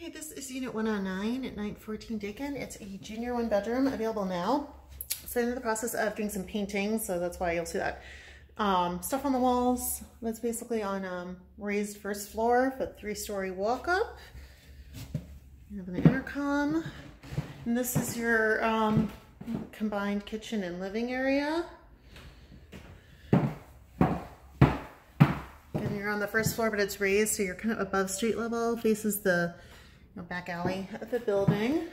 Okay, this is unit 109 at 914 Dakin. It's a junior one bedroom available now. So in the process of doing some painting, so that's why you'll see that um, stuff on the walls. That's basically on um, raised first floor with three-story walk-up. You have an intercom. And this is your um, combined kitchen and living area. And you're on the first floor, but it's raised, so you're kind of above street level, faces the back alley of the building.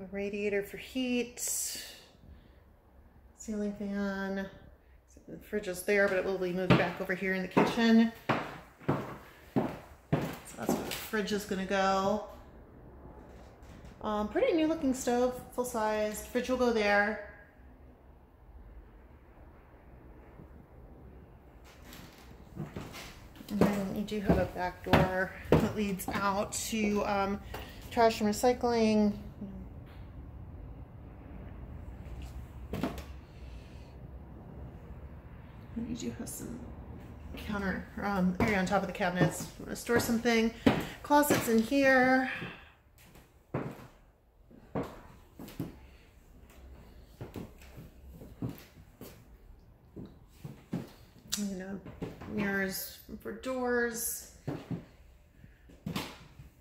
A radiator for heat, ceiling fan. The fridge is there, but it will be moved back over here in the kitchen. So that's where the fridge is gonna go. Um, pretty new looking stove, full size. Fridge will go there. And then you do have a back door that leads out to um, trash and recycling. And you do have some counter um, area on top of the cabinets. Want to store something. Closets in here. You know, mirrors for doors.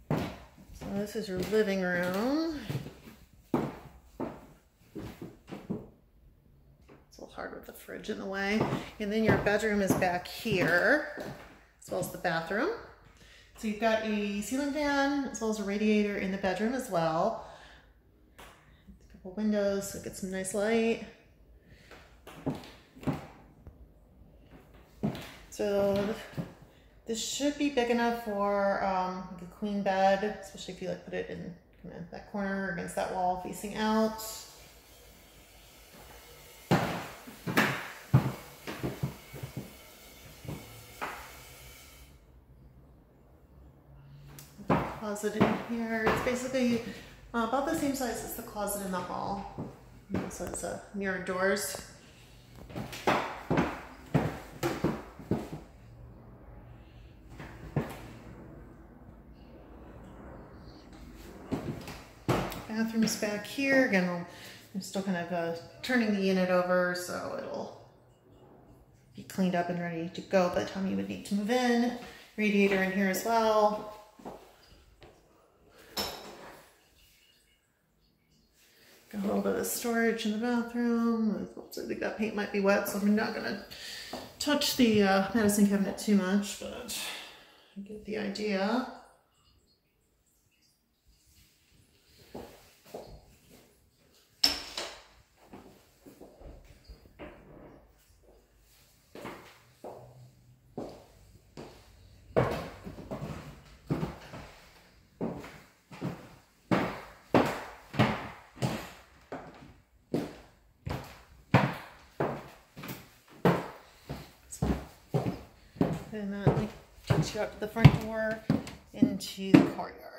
So this is your living room. It's a little hard with the fridge in the way. And then your bedroom is back here, as well as the bathroom. So you've got a ceiling fan, as well as a radiator in the bedroom as well. A couple windows, so get some nice light. So this should be big enough for um, like a queen bed, especially if you like put it in that corner against that wall facing out. Closet in here. It's basically uh, about the same size as the closet in the hall. So it's a uh, mirror doors. Bathroom's back here. Again, i am still kind of uh, turning the unit over so it'll be cleaned up and ready to go by the time you would need to move in. Radiator in here as well. Got a little bit of storage in the bathroom. Looks like that paint might be wet, so I'm not gonna touch the uh, medicine cabinet too much, but I get the idea. And uh, that takes you out to the front door into the courtyard.